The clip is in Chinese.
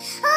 啊！